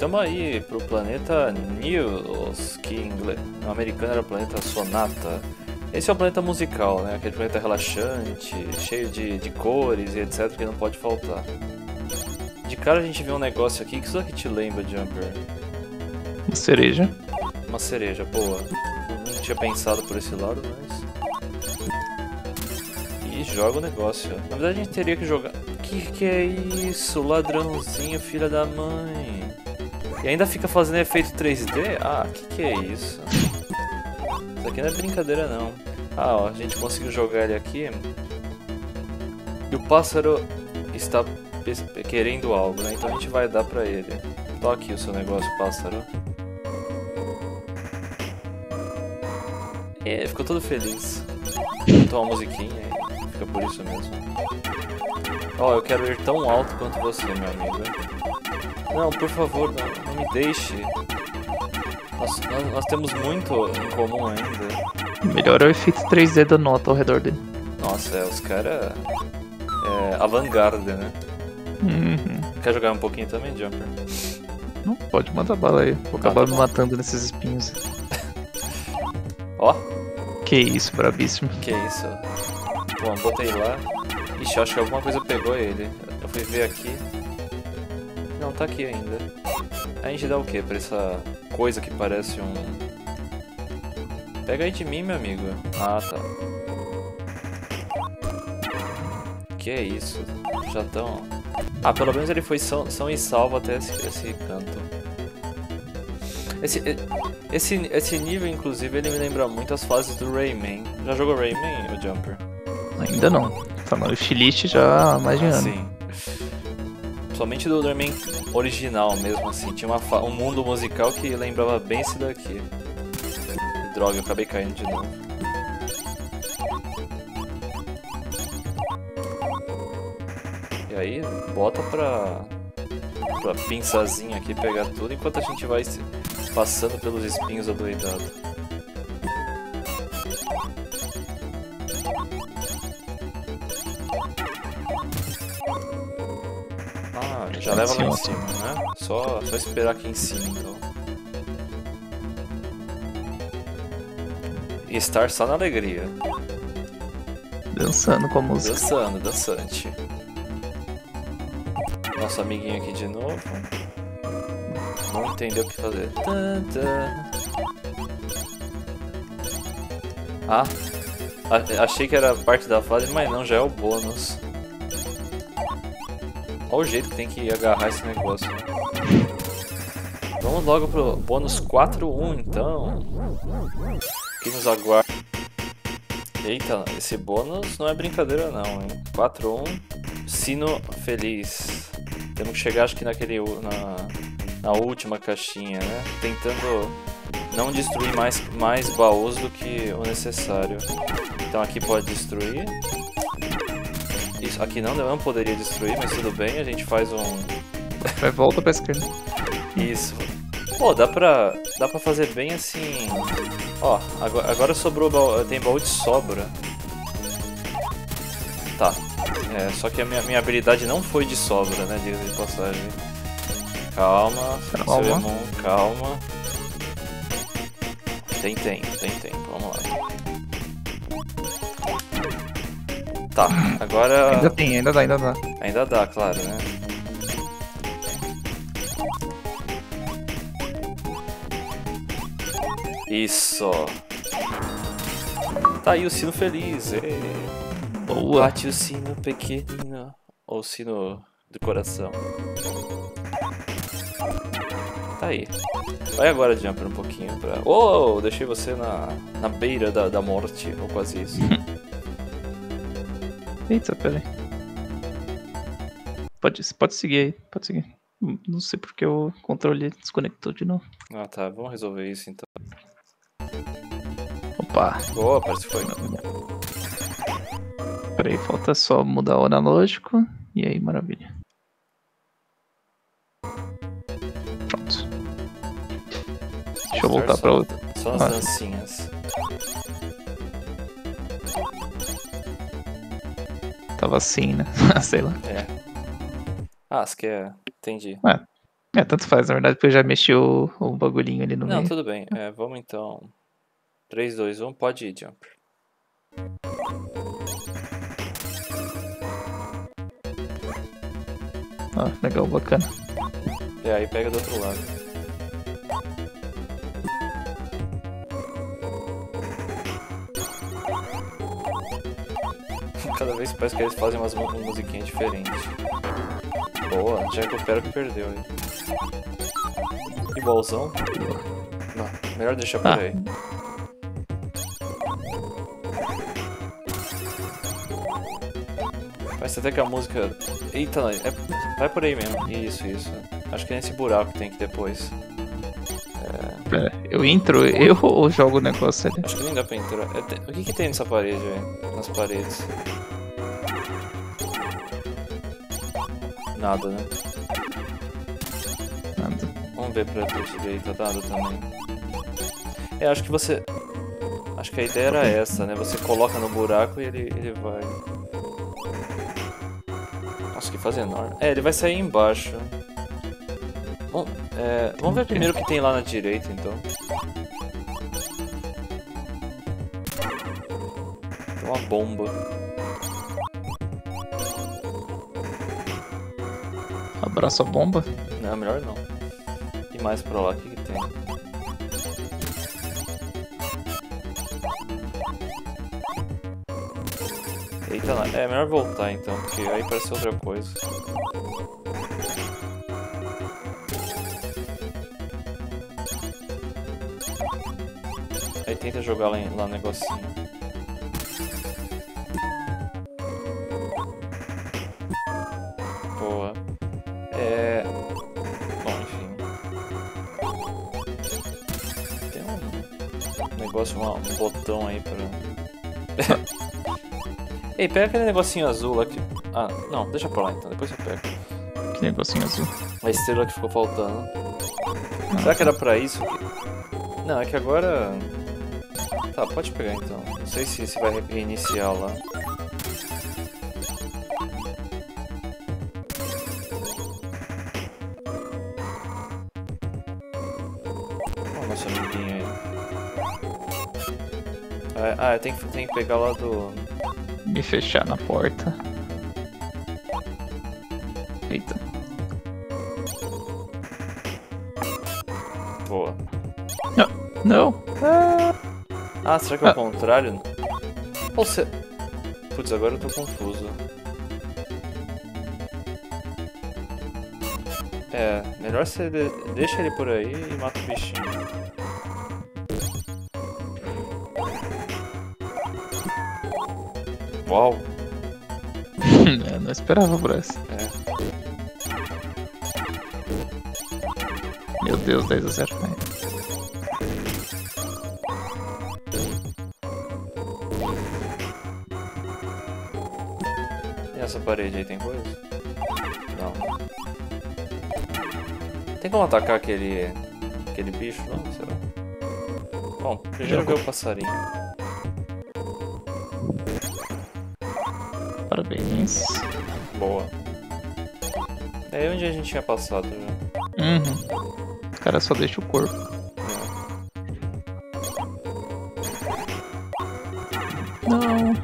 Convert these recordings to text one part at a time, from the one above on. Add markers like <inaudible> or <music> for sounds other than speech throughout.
estamos aí pro planeta News, que em inglês, no americano era o planeta Sonata. Esse é o planeta musical, né? Aquele planeta relaxante, cheio de, de cores e etc, que não pode faltar. De cara a gente vê um negócio aqui, que isso aqui te lembra, Jumper? Uma cereja. Uma cereja, boa. Não tinha pensado por esse lado, mas... E joga o negócio. Na verdade a gente teria que jogar... Que que é isso? Ladrãozinho, filha da mãe. E ainda fica fazendo efeito 3D? Ah, que que é isso? Isso aqui não é brincadeira não. Ah, ó, a gente conseguiu jogar ele aqui. E o pássaro está querendo algo, né? Então a gente vai dar pra ele. Toque o seu negócio, pássaro. É, ficou todo feliz. Botou uma musiquinha e fica por isso mesmo. Ó, oh, eu quero ir tão alto quanto você, meu amigo. Não, por favor, não, não me deixe. Nós, nós, nós, temos muito em comum ainda. Melhor é o efeito 3D da nota ao redor dele. Nossa, é, os caras... É, avant-garde, né? Uhum. Quer jogar um pouquinho também, Jumper? Não, pode mandar bala aí. Vou acabar tá me matando nesses espinhos. Ó. Que isso, brabíssimo. Que isso. Bom, botei lá. Ixi, acho que alguma coisa pegou ele. Eu fui ver aqui. Não, tá aqui ainda. A gente dá o que pra essa coisa que parece um... Pega aí de mim, meu amigo. Ah, tá. Que é isso? Já tão... Ah, pelo menos ele foi são, são e salvo até esse, esse canto. Esse, esse, esse nível, inclusive, ele me lembra muito as fases do Rayman. Já jogou Rayman, o Jumper? Ainda não. Tá no wishlist já há mais de ah, ano. Sim. Somente do Rayman original mesmo, assim. Tinha uma um mundo musical que lembrava bem esse daqui. Droga, eu acabei caindo de novo. E aí, bota pra, pra pinçazinha aqui pegar tudo enquanto a gente vai passando pelos espinhos adoidado. Ah, já leva lá em cima, né? Só, só esperar aqui em cima então. E estar só na alegria. Dançando com a música. Dançando, dançante. Nosso amiguinho aqui de novo. Não entendeu o que fazer. Ah, achei que era parte da fase, mas não, já é o bônus. Olha o jeito que tem que agarrar esse negócio. Né? Vamos logo pro bônus 4-1 então. Que nos aguarda. Eita, esse bônus não é brincadeira não, hein? 4-1, sino feliz. Temos que chegar acho que naquele... Na na última caixinha, né? Tentando não destruir mais, mais baús do que o necessário. Então aqui pode destruir. Aqui não, não poderia destruir, mas tudo bem, a gente faz um... Vai volta pra esquerda. Isso. Pô, dá pra, dá pra fazer bem assim... Ó, agora, agora sobrou baú, tem baú de sobra. Tá. É, só que a minha, minha habilidade não foi de sobra, né, diga de passagem. Calma, calma. calma. Tem tempo, tem tempo, Tá, agora. Ainda tem, ainda dá, ainda dá. Ainda dá, claro, né? Isso. Tá aí o sino feliz. Boa. Bate o sino pequenino. Ou o sino do coração. Tá aí. Vai agora, Jumper, um pouquinho pra... Oh, deixei você na, na beira da, da morte, ou quase isso. <laughs> Eita, peraí. Pode, pode seguir aí, pode seguir. Não sei porque o controle desconectou de novo. Ah tá, vamos resolver isso então. Opa! Boa, parece que foi. Peraí, falta só mudar o analógico. E aí, maravilha. Deixa eu voltar pra outra. Só as ah. dancinhas. Tava assim, né? <laughs> Sei lá. É. Ah, você quer. Entendi. É. É, tanto faz, na verdade, porque eu já mexi o, o bagulhinho ali no Não, meio. tudo bem. É, vamos então. 3, 2, 1, pode ir, Jumper. Ó, legal, bacana. É, aí pega do outro lado. Cada vez parece que eles fazem umas mu- musiquinhas diferentes. Boa, já recupera o que perdeu aí. Igualzão? Não, melhor deixar por Ah. aí. Parece até que a música. Eita. É... vai por aí mesmo. Isso, isso. Acho que é nesse buraco que tem que ir depois. É, eu entro, eu ou <laughs> jogo o negócio ali? Acho que nem dá pra entrar. É, O que que tem nessa parede, velho? Nas paredes. Nada, né? Nada. Vamos ver pra tua direita, nada também. É, acho que você. Acho que a ideia era essa, né? Você coloca no buraco e ele, ele vai. Nossa, que enorme. É, ele vai sair embaixo. Bom, é, vamos ver primeiro o que tem lá na direita, então. Tem uma bomba. Abraço a bomba. Não, melhor não. E mais pra lá, o que, que tem? Eita, é melhor voltar então, porque aí parece outra coisa. Tenta jogar lá, lá no negocinho. Boa. É. Bom, enfim. Tem um negócio, uma- um botão aí pra. <laughs> Ei, pega aquele negocinho azul lá que. Ah, não, deixa pra lá então, depois eu pego. Que negocinho azul. A estrela que ficou faltando. Será que era pra isso? Não, é que agora. Tá, pode pegar então. Não sei se, se vai reiniciar lá. Ó, nosso amiguinho aí. Ah, ah tem que, tem que pegar lá do. Me fechar na porta. Eita. Boa. Não! Ah, Ah, será que é o Ah. contrário? Ou se... Putz, agora eu tô confuso. É, melhor você de- deixa ele por aí e mata o bichinho. Uau! eu <laughs> não esperava por essa. É. Meu Deus, 10 a 0. né? E parede aí tem coisa? Não. Tem como atacar aquele. aquele bicho lá? Será? Bom, primeiro ver o passarinho. Parabéns. Boa. É onde a gente tinha passado já. Uhum. O cara só deixa o corpo. Não.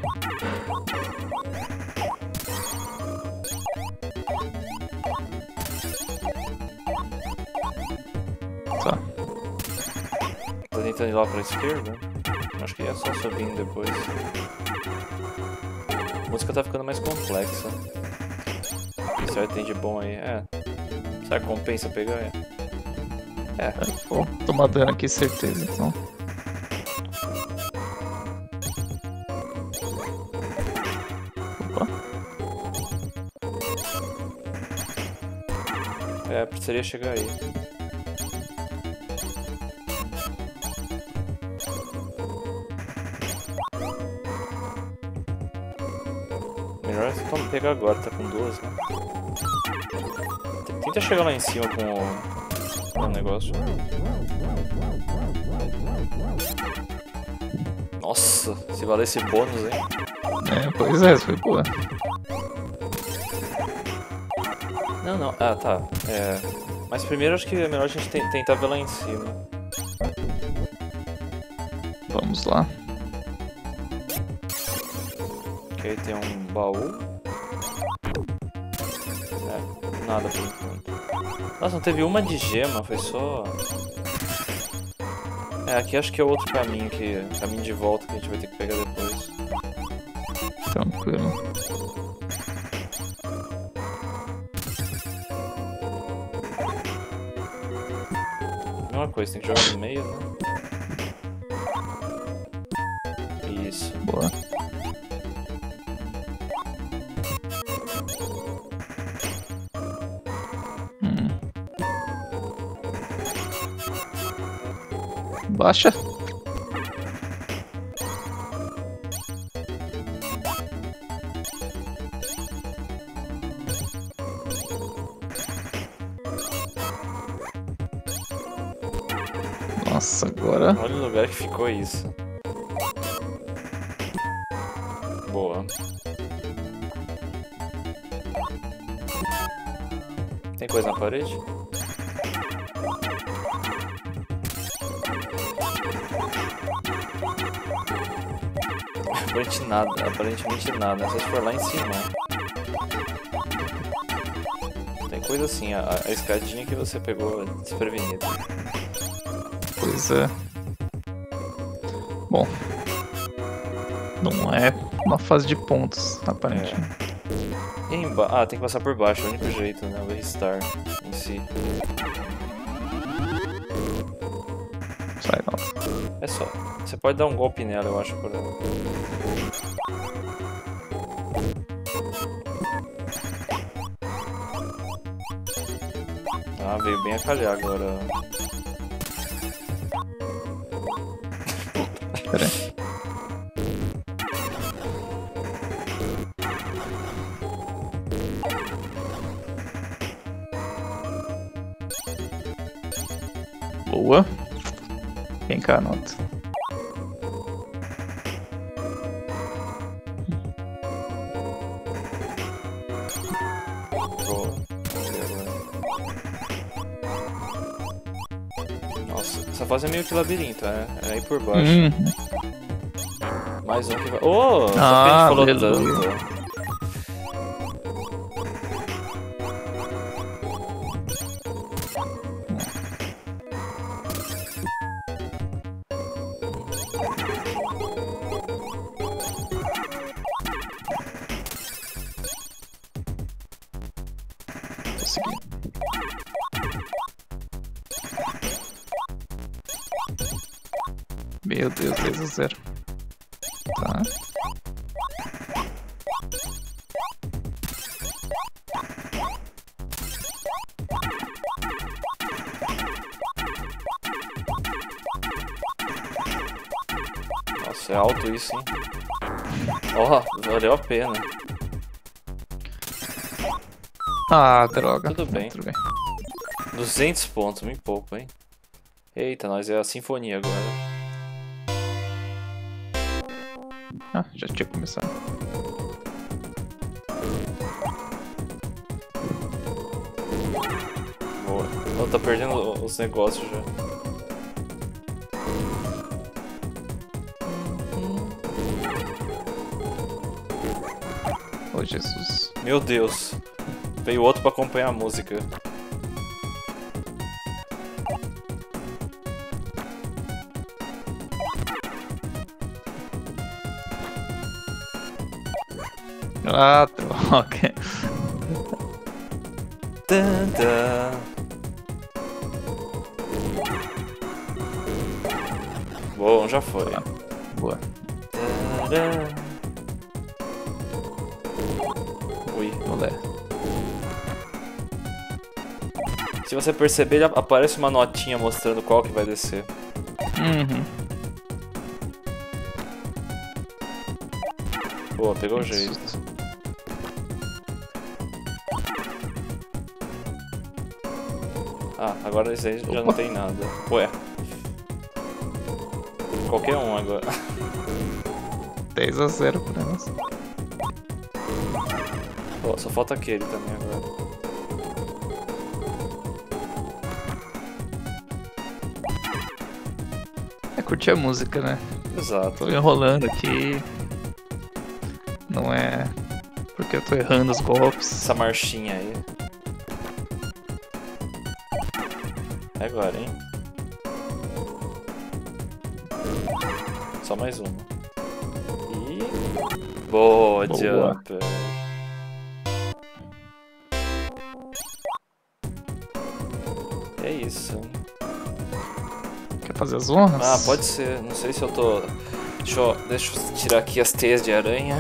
Lá pra esquerda? Acho que é só subindo depois. A música tá ficando mais complexa. Certo, tem de bom aí. É. Será que compensa pegar? É. É. Vou tomar dano aqui, certeza. Então. Opa. É, precisaria chegar aí. Pegar agora, tá com duas, né? T- Tenta chegar lá em cima com o, com o negócio. Nossa, se valer esse bônus, hein? É, pois é, foi boa. Não, não. Ah, tá. É. Mas primeiro acho que é melhor a gente ten- tentar ver lá em cima. Vamos lá. Aí tem um baú. Nada por enquanto. Nossa, não teve uma de gema, foi só. É, aqui acho que é outro caminho que. Caminho de volta que a gente vai ter que pegar depois. Tranquilo. Mesma coisa, tem que jogar no meio, né? Baixa. Nossa, agora. Olha o lugar que ficou isso. Boa. Tem coisa na parede? Aparentemente nada, aparentemente nada, só se for lá em cima. Tem coisa assim, a, a escadinha que você pegou desprevenida. Pois é. Bom. Não é uma fase de pontos, aparentemente. Emba- Ah, tem que passar por baixo, é o único jeito, né? O restar em si. É só. Você pode dar um golpe nela, eu acho, por ela. Ah, veio bem a calhar agora. Essa fase é meio que labirinto, é? É aí por baixo. Hum, Mais um que vai. Oh, só que a Ah, gente falou beleza. Valeu a pena. Ah, droga. Tudo bem. Tudo bem. 200 pontos, muito pouco, hein? Eita, nós é a sinfonia agora. Ah, já tinha começado. Boa. Oh, tá perdendo os negócios já. Jesus. Meu Deus. Veio outro pra acompanhar a música. Ah, droga. <laughs> Tan, tan. Bom, já foi. Você perceber, aparece uma notinha mostrando qual que vai descer. Uhum. Boa, pegou o jeito. Ah, agora esse aí já não tem nada. Ué. Qualquer um agora. 10 a 0 pra nós. Pô, só falta aquele também agora. Curtir a música, né? Exato. Tô enrolando aqui. Não é porque eu tô errando os golpes. Essa marchinha aí. É agora, hein? Só mais uma. E. Boa, Boa. Fazer as honras? Ah, pode ser. Não sei se eu tô. Deixa eu, deixa eu tirar aqui as teias de aranha.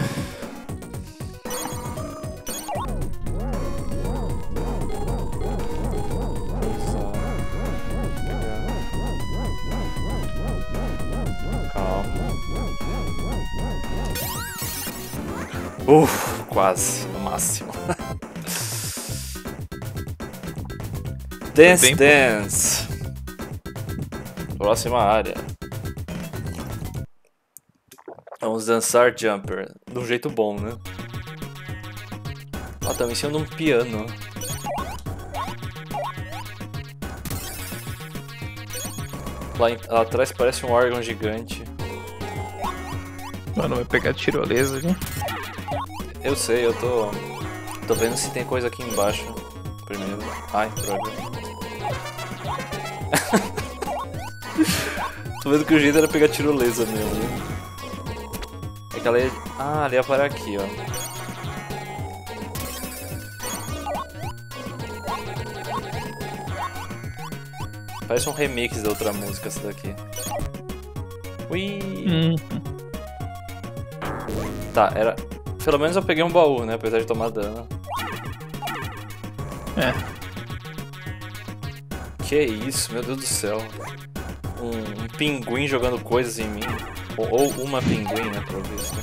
Calma. Uf, quase, no máximo. <laughs> Dance. Dance. Próxima área. Vamos dançar Jumper. De um jeito bom, né? Ela tá me ensinando um piano. Lá, em- lá atrás parece um órgão gigante. Mano, vai pegar tirolesa ali. Eu sei, eu tô. Tô vendo se tem coisa aqui embaixo. Primeiro. Ai, droga. <laughs> tô vendo que o jeito era pegar tirolesa mesmo. né? É que ela ia. Ah, ela ia parar aqui, ó. Parece um remix da outra música essa daqui. Ui! Hum, Tá, era. Pelo menos eu peguei um baú, né? Apesar de tomar dano. é. Que isso, meu Deus do céu. Um, pinguim jogando coisas em mim. Ou, ou uma pinguim, né, pelo visto.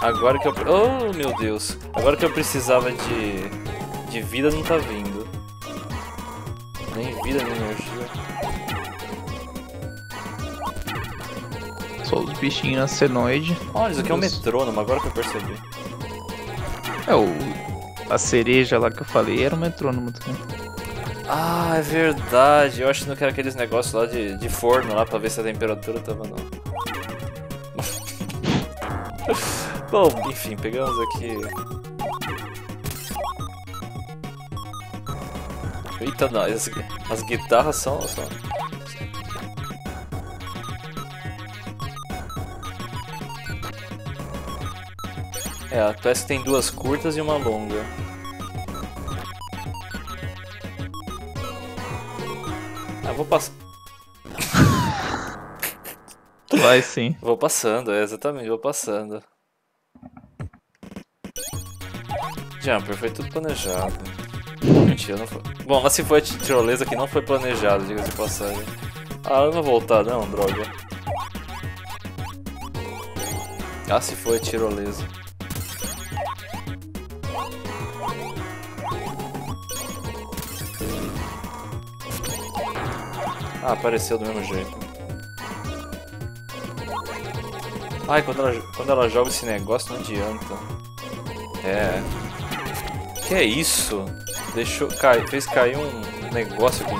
Agora que eu. Oh, meu Deus! Agora que eu precisava de. de vida não tá vindo. Nem vida, nem energia. Só os bichinhos acenoide. Olha, isso aqui é um metrônomo, agora que eu percebi. É o. A cereja lá que eu falei era um metrônomo também. Ah, é verdade. Eu achando que era aqueles negócios lá de, de forno lá pra ver se a temperatura tava não. <laughs> Bom, enfim, pegamos aqui. Eita, não, as, as guitarras são, são. É, parece que tem duas curtas e uma longa. Vou passar. Vai sim. Vou passando, é, exatamente, vou passando. Jumper, foi tudo planejado. Mentira, não foi. Bom, mas se foi a tirolesa que não foi planejado, diga-se de passagem. Ah, eu não vou voltar não, droga. Ah, se foi a tirolesa. Ah, apareceu do mesmo jeito. Ai, quando ela, quando ela joga esse negócio não adianta. É. Que é isso? Deixou. Cai, fez cair um negócio aqui.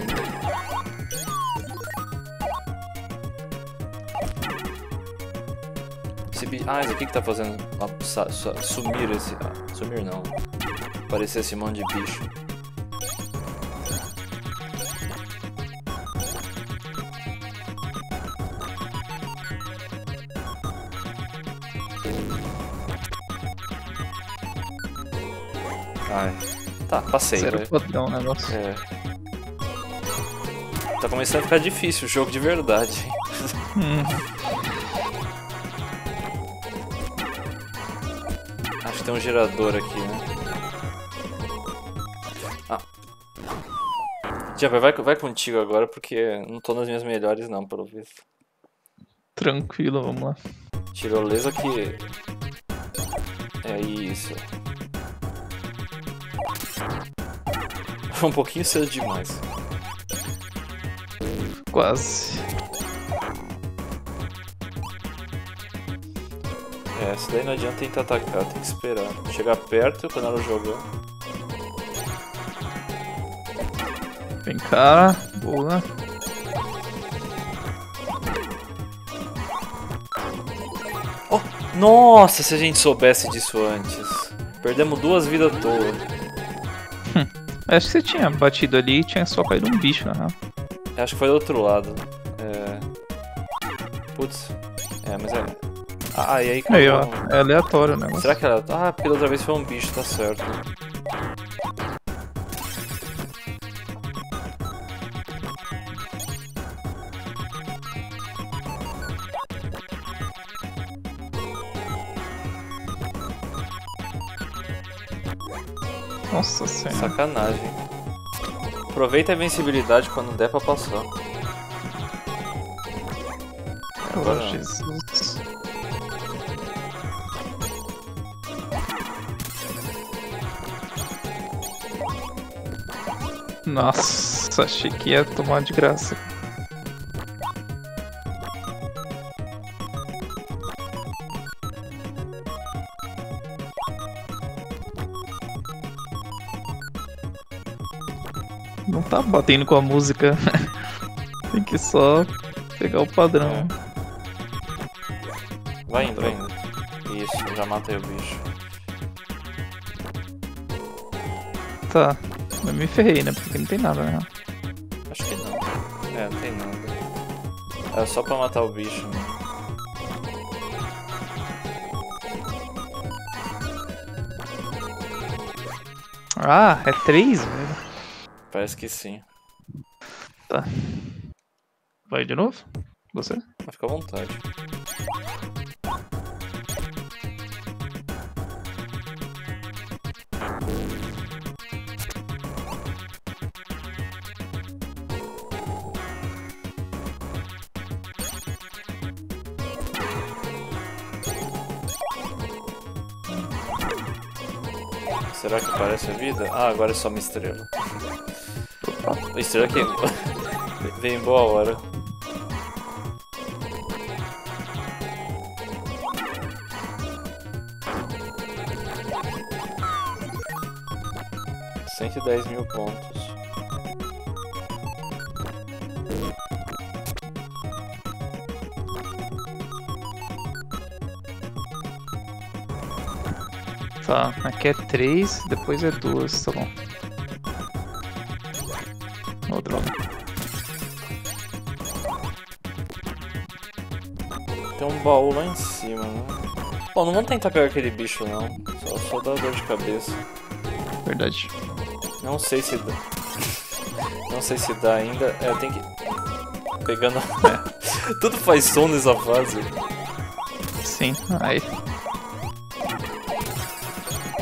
Esse. Ah, esse aqui que tá fazendo sumir esse. ah, sumir não. Aparecer esse monte de bicho. Tá, passei. Zero vai. fodão o negócio. É. Tá começando a ficar difícil o jogo de verdade. Hum, Acho que tem um gerador aqui, né? Ah. Jumper, vai, vai contigo agora porque não tô nas minhas melhores não, pelo visto. tranquilo, vamos lá. Tirolesa que. É isso. Um pouquinho cedo demais. Quase. É, isso daí não adianta tentar atacar, tem que esperar. Chegar perto quando ela jogar. Vem cá. Boa. Oh, nossa, se a gente soubesse disso antes. Perdemos duas vidas à toa. Acho que você tinha batido ali e tinha só caído um bicho, na real. Acho que foi do outro lado. É... Putz. É, mas é... Ah, e aí. Aí, ó. É aleatório o negócio. Será que ela... Ah, porque da outra vez foi um bicho, tá certo. Sacanagem. Aproveita a invencibilidade quando der pra passar. Oh, Agora- Jesus. Nossa, achei que ia tomar de graça. Tá batendo com a música. <laughs> Tem que só pegar o padrão. Vai indo, vai indo. Isso, já matei o bicho. Tá. Mas me ferrei, né? Porque não tem nada, né? Acho que não. É, não tem nada. É só pra matar o bicho, né? Ah, é três, velho. Parece que sim. Vai de novo? Você? Fica à vontade. Será que parece a vida? Ah, agora é só uma estrela. Estrela <laughs> que vem em boa hora. Cento e dez mil pontos. Tá, aqui é três, depois é duas, tá bom. Droga. Tem um baú lá em cima, né? Bom, não vamos tentar pegar aquele bicho não. Só, só dá dor de cabeça. Verdade. Não sei se dá. Não sei se dá ainda. É, tem que. Pegando. <laughs> Tudo faz som nessa fase. Sim, aí.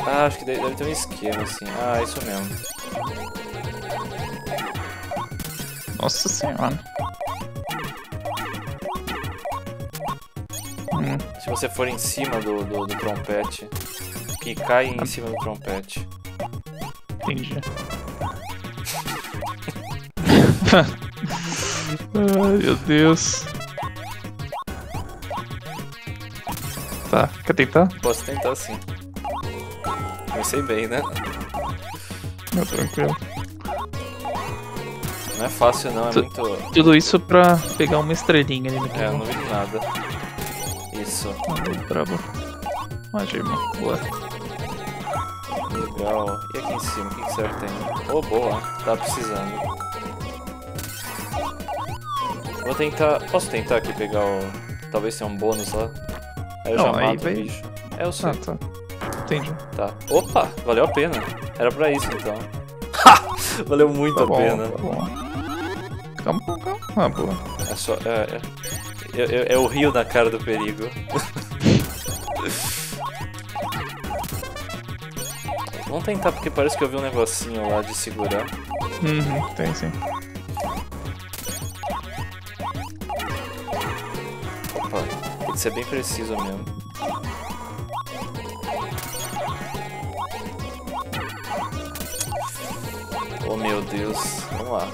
Ah, acho que deve, deve ter um esquema assim. Ah, isso mesmo. Nossa senhora. Hum, Se você for em cima do, do, do trompete, que cai em cima do trompete. entendi. <laughs> Ai, meu Deus. Tá, quer tentar? Posso tentar sim. Comecei bem, né? Não, tranquilo. Não é fácil não, é Tu- muito. Tudo isso pra pegar uma estrelinha ali no É, eu não vi nada. Isso, Ah, brabo. Ah, irmão. Boa. legal. E aqui em cima, o que, que será que tem? Oh, boa, tá precisando. Vou tentar. Posso tentar aqui pegar o. Talvez tenha um bônus lá. Aí eu Não, já aí mato vai- o bicho. É, eu sei. Ah, tá. Entendi. Tá. Opa, valeu a pena. Era pra isso então. <laughs> Valeu muito Tá a bom, pena. tá bom. Calma, calma, calma. Ah, boa. É só. É, é, é, é- é o rio na cara do perigo. <laughs> Vamos tentar, porque parece que eu vi um negocinho lá de segurar. Uhum, tem sim. Opa, tem que ser bem preciso mesmo. Oh meu Deus, vamos lá.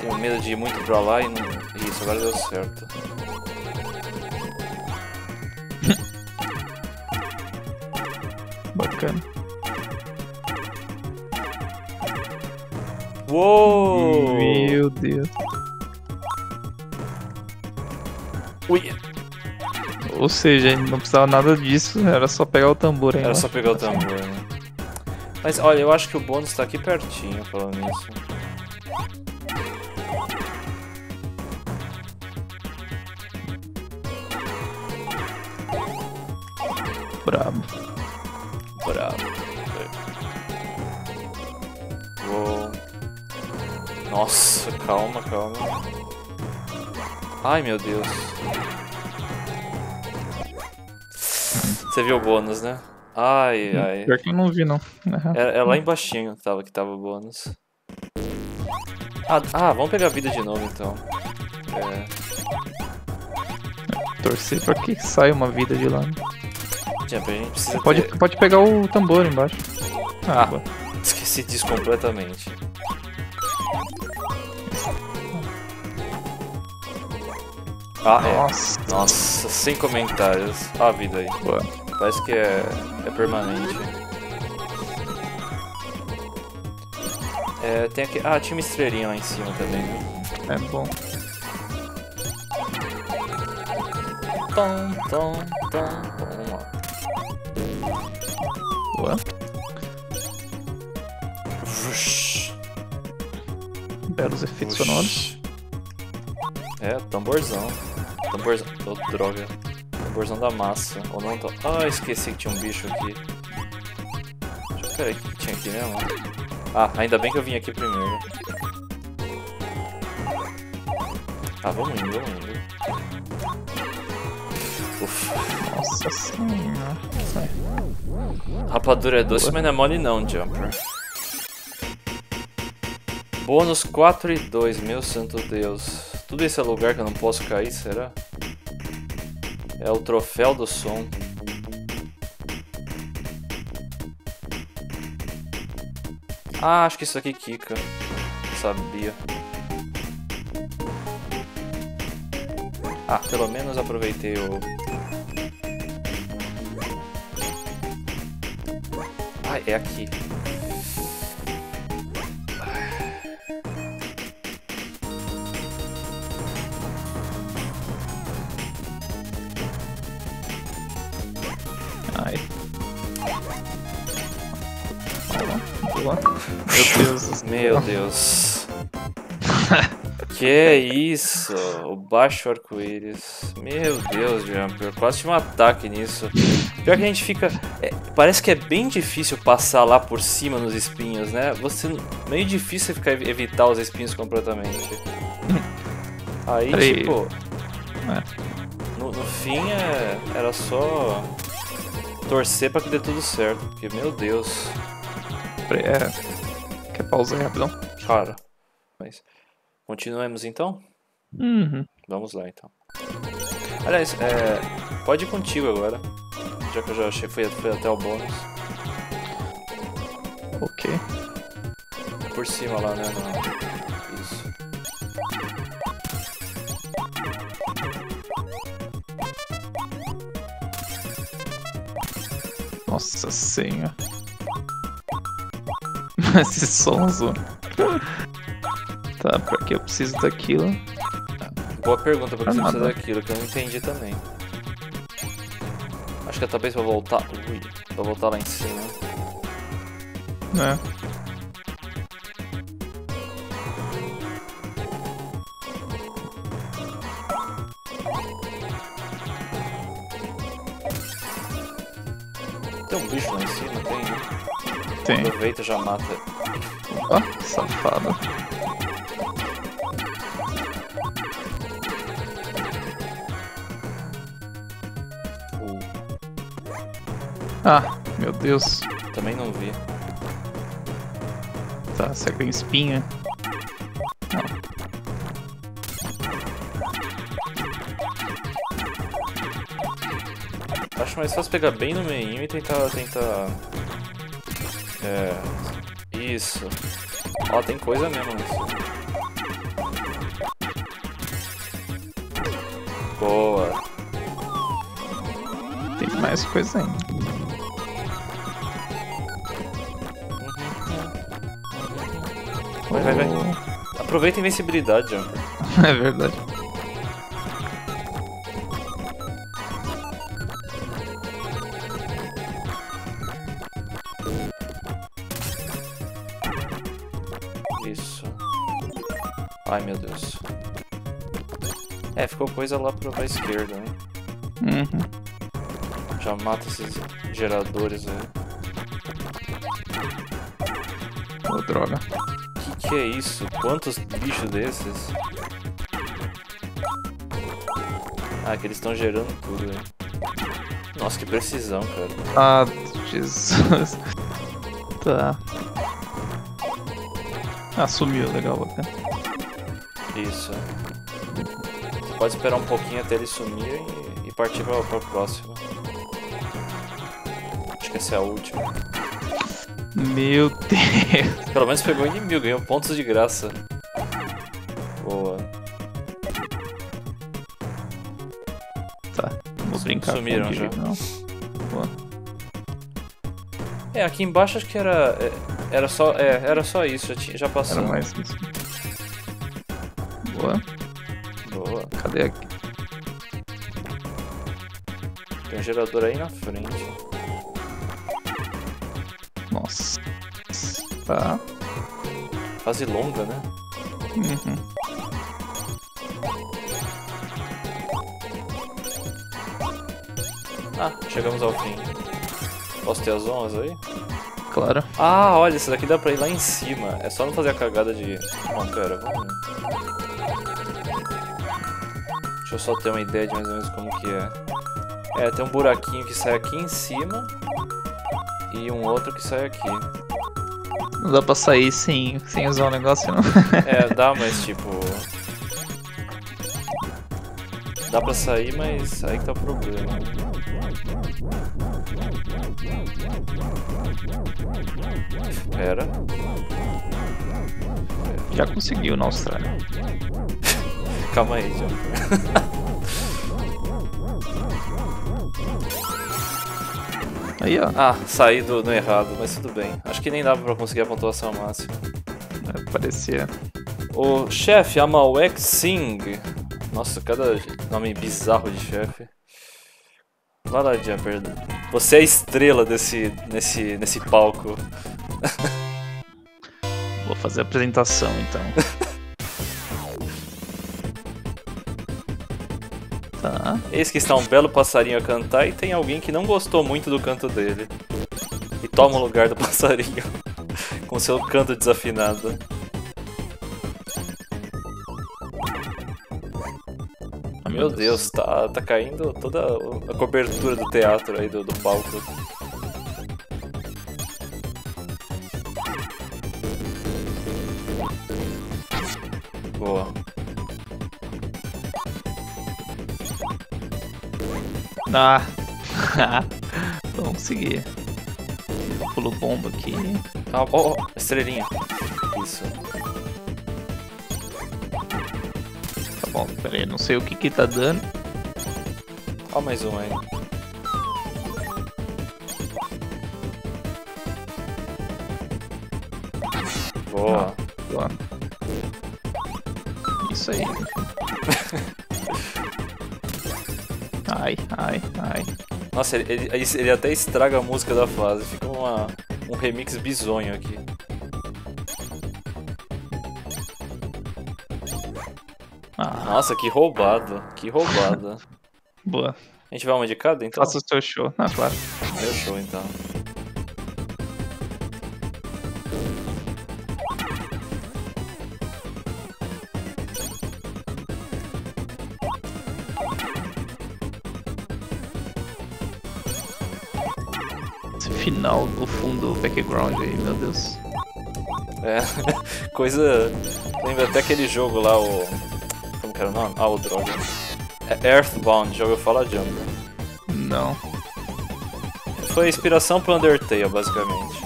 Tenho medo de ir muito pra lá e não. Isso, agora deu certo. Bacana. Uou! Meu Deus. Ui, Ou seja, não precisava nada disso, era só pegar o tambor aí. era só pegar o tambor, né? Mas olha, eu acho que o bônus tá aqui pertinho, falando nisso. Brabo. Bravo. Uou. Nossa, calma, calma. Ai, meu Deus. Você viu o bônus, né? Ai, ai. Pior que eu não vi, não. É, é lá embaixinho que tava, que tava o bônus. Ah, ah, vamos pegar a vida de novo então. É, Torcer pra que saia uma vida de lá. né? Jump, a gente precisa Pode, ter- pode pegar o tambor embaixo. Ah. Esqueci disso completamente. Ah, é. Nossa, Nossa, sem comentários. Ó a vida aí. boa. Parece que é, é permanente. É, tem aqui. Ah, tinha uma estrelinha lá em cima também, viu? É bom. Tom, tom, tom. Vamos lá. Boa. Vush, Belos efeitos vush. sonoros. É, tamborzão. Tamborzão. Oh, droga. Tamborzão da massa. Ou não tô. Ah, esqueci que tinha um bicho aqui. Deixa eu... Peraí, o que tinha aqui mesmo? Ah, ainda bem que eu vim aqui primeiro. Ah, vamos indo, vamos indo. Ufa. Nossa senhora. Sai. Rapadura é doce, Boa. mas não é mole não, Jumper. Bônus 4 e 2, meu santo Deus. Tudo esse é lugar que eu não posso cair, será? É o troféu do som. Ah, acho que isso aqui quica. Sabia. Ah, pelo menos aproveitei o... Ah, é aqui. Meu Deus. Meu Deus. <laughs> que isso? O baixo arco-íris. Meu Deus, Jumper. Quase tive um ataque nisso. Pior que a gente fica. é, parece que é bem difícil passar lá por cima nos espinhos, né? Você. Meio difícil ficar evitar os espinhos completamente. Aí, Peraí. tipo. É. No, no fim é, era só torcer pra que dê tudo certo. Porque, meu Deus. É. Quer pausar aí rapidão? Cara. Mas. Continuemos então? Uhum. Vamos lá então. Aliás, é, pode ir contigo agora. Já que eu já achei, fui, fui até o bônus. Ok. Por cima lá, né? no- Isso. Nossa senhora. <laughs> Esse sonzo. Tá, pra que eu preciso daquilo? Boa pergunta, porque Ah, você precisa daquilo, que eu não entendi também. Acho que é talvez pra voltar. Ui, pra voltar lá em cima. Né? Aproveita e já mata. Ó, safado. Uh, Ah, meu Deus. também não vi. Tá, será que tem espinha? Acho mais fácil pegar bem no meio e tentar. tentar. É. Isso. Ó, tem coisa mesmo nisso. Boa. Tem mais coisa ainda. Vai, vai, vai. Aproveita a invencibilidade, Jumper. <laughs> é verdade. É, ficou coisa lá pra, pra esquerda, né? Uhum. Já mata esses geradores aí. Ô, droga. Que que é isso? Quantos bichos desses? Ah, que eles estão gerando tudo, hein? Nossa, que precisão, cara. Ah, Jesus. tá. Ah, sumiu, legal, bacana. Isso. Você pode esperar um pouquinho até ele sumir e, e partir pra, pra próxima. Acho que essa é a última. Meu <laughs> Deus. Pelo menos pegou inimigo, ganhou pontos de graça. Boa. Tá, vou brincar Sumiram o já. Não. Boa. É, aqui embaixo acho que era. é, Era só. É, era só isso, já, tinha, já passou. Era mais isso. Cadê aqui? Tem um gerador aí na frente. Nossa. Tá. Fase longa, né? Uhum. Ah, chegamos ao fim. Posso ter as honras aí? Claro. Ah, olha, esse daqui dá pra ir lá em cima. É só não fazer a cagada de. Não, pera, vamos. Deixa eu só ter uma ideia de mais ou menos como que é. É, tem um buraquinho que sai aqui em cima. E um outro que sai aqui. Não dá pra sair sem, sem usar o negócio, não. <laughs> É, dá, <laughs> mas tipo. Dá pra sair, mas aí que tá o problema. Pera. Já conseguiu na Austrália. Calma aí, já. Aí, ó. Ah, saí do, no errado, mas tudo bem. Acho que nem dava pra conseguir a pontuação máxima. É, Parecia. O chefe Amawek Singh. Nossa, cada nome bizarro de chefe. Vai lá, Jumper. Você é a estrela desse, nesse, nesse palco. <laughs> Vou fazer a apresentação então. <laughs> tá. Eis que está um belo passarinho a cantar e tem alguém que não gostou muito do canto dele. E toma o lugar do <laughs> passarinho. com seu canto desafinado. Meu Deus, tá, tá caindo toda a cobertura do teatro aí, do, do palco. Boa. Ah! <laughs> Vamos seguir. Pulo bomba aqui. Ah, ó, ó, estrelinha. Isso. Tá bom, pera aí, não sei o que que tá dando. Ó, mais um aí. Boa. Ai, ai. Nossa, ele, ele, ele- até estraga a música da fase. Fica uma, um remix bizonho aqui. Ah, Nossa, que roubado. Que roubado. <laughs> boa. A gente vai uma de cada, então? Faça o seu show. Ah, claro. Meu show, então. Background aí, meu Deus. É, <laughs> coisa. Lembra até aquele jogo lá, o. Como que era o nome? Ah, o droga. É Earthbound, já ouviu falar, Jumper? Não. Foi a inspiração pro Undertale, basicamente.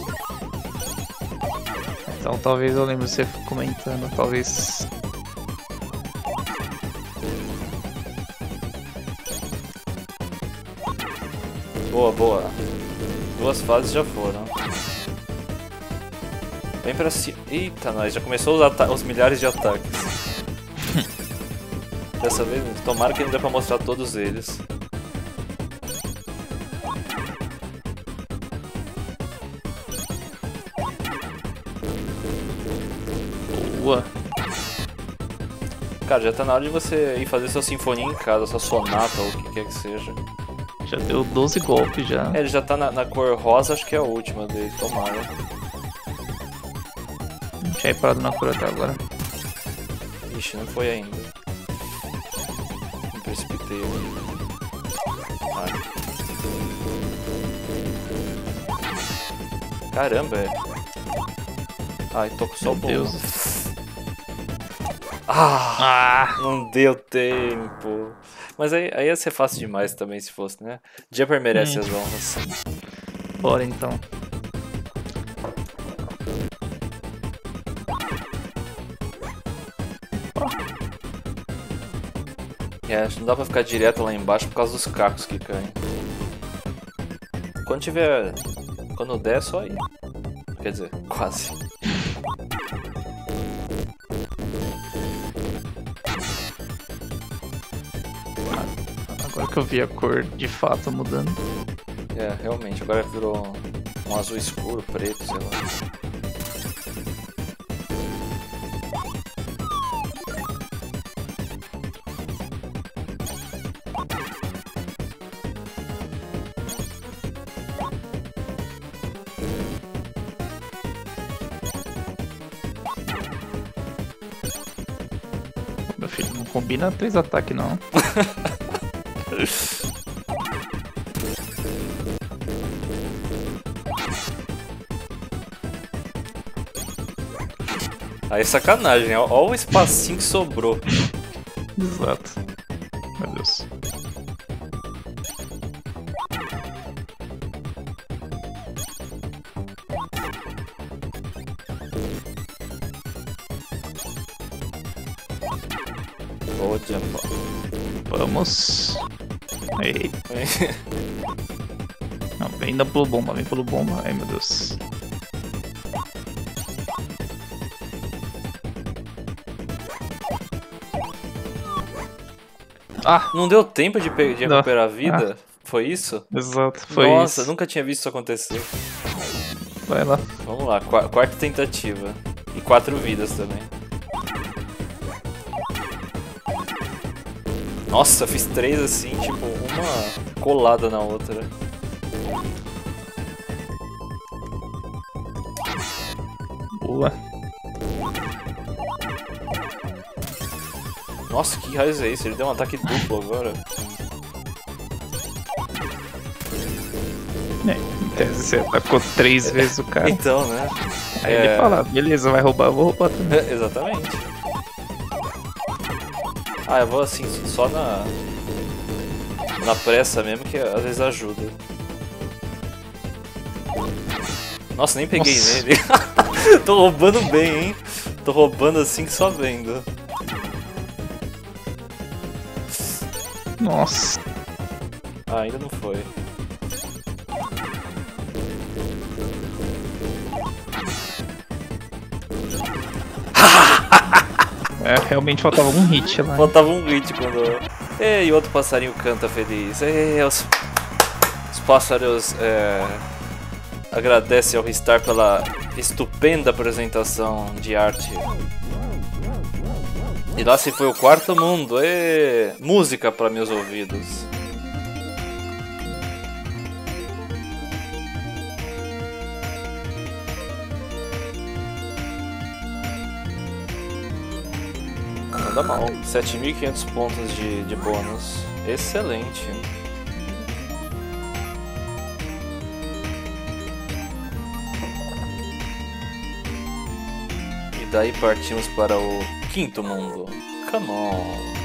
Então talvez eu lembre você comentando, talvez. Boa, boa. Duas fases já foram. Vem pra cima. Eita, nós já começou os, os milhares de ataques. <laughs> Dessa vez, tomara que não dê pra mostrar todos eles. Boa. Cara, já tá na hora de você ir fazer sua sinfonia em casa, sua sonata ou o que quer que seja. Já deu 12 golpes já. É, ele já tá na, na cor rosa, acho que é a última dele, tomara. Tinha reparado na cor até agora. Ixi, não foi ainda. Me precipitei. Ai. Caramba, é. Ai, tô com só o. Deus. Ah, Ah! não deu tempo. Mas aí, aí ia ser fácil demais também se fosse, né? Jumper merece Hum. as honras. Bora então. É, acho que não dá pra ficar direto lá embaixo por causa dos cacos que caem. Quando tiver. Quando der, é só ir. Quer dizer, <laughs> quase. Agora que eu vi a cor de fato mudando. É, realmente, agora virou um azul escuro, preto, sei lá. Combina três ataques não. Aí é sacanagem, ó, ó o espacinho que sobrou. Exato. Vamos. Ei. <laughs> Não, vem da pelo bomba, vem pelo bomba. Ai meu Deus. Ah, Não deu tempo de, de recuperar a vida? Foi isso? exato, foi Nossa, isso. nunca tinha visto isso acontecer. Vai lá. Vamos lá, qua- quarta tentativa. E quatro vidas também. Nossa, fiz três assim, tipo, uma colada na outra. Boa. Nossa, que raios é isso? Ele deu um ataque duplo agora. É, você atacou três vezes o cara. Então, né? Aí é- ele fala, beleza, vai roubar, vou roubar também. É, <laughs> exatamente. Ah, eu vou assim, só na. Na pressa mesmo, que às vezes ajuda. Nossa, nem peguei Nossa. nele. <laughs> Tô roubando bem, hein? Tô roubando assim que só vendo. Nossa. Ah, ainda não foi. É, realmente faltava um hit lá. Faltava um hit quando. Ei, outro passarinho canta feliz. Ei, os, os pássaros é, agradecem ao Ristar pela estupenda apresentação de arte. E lá se foi o quarto mundo. Ê, música para meus ouvidos. Nada mal. 7.500 pontos de, de bônus. Excelente. E daí partimos para o quinto mundo. Come on.